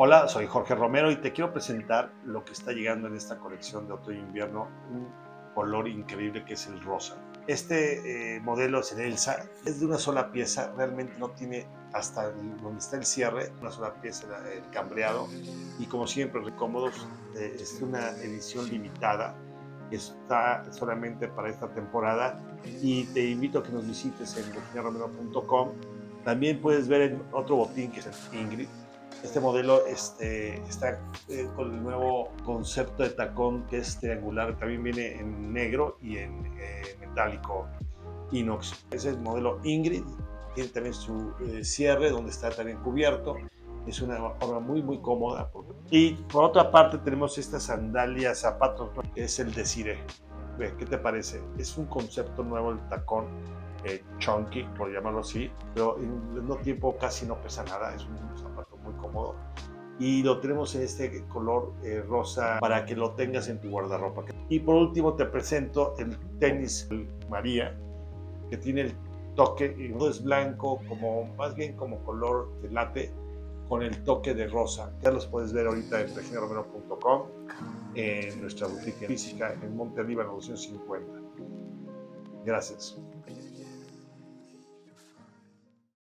Hola, soy Jorge Romero y te quiero presentar lo que está llegando en esta colección de otoño-invierno, un color increíble que es el rosa. Este eh, modelo es el Elsa, es de una sola pieza, realmente no tiene hasta donde está el cierre, una sola pieza, el cambreado, y como siempre, recómodos, eh, es una edición limitada, está solamente para esta temporada, y te invito a que nos visites en virginiaromero.com. También puedes ver el otro botín que es el Ingrid, este modelo este, está eh, con el nuevo concepto de tacón que es triangular, también viene en negro y en eh, metálico inox. Ese es el modelo Ingrid, tiene también su eh, cierre donde está también cubierto. Es una forma muy muy cómoda. Y por otra parte tenemos esta sandalia zapatos, que es el Desire. ¿Qué te parece? Es un concepto nuevo el tacón eh, chunky, por llamarlo así, pero en mismo tiempo casi no pesa nada, es un zapato muy cómodo. Y lo tenemos en este color eh, rosa para que lo tengas en tu guardarropa. Y por último te presento el tenis María, que tiene el toque, y no es blanco, como, más bien como color de late, con el toque de rosa. Ya los puedes ver ahorita en reginaromero.com, en nuestra boutique física en Monte Líbano 250. Gracias.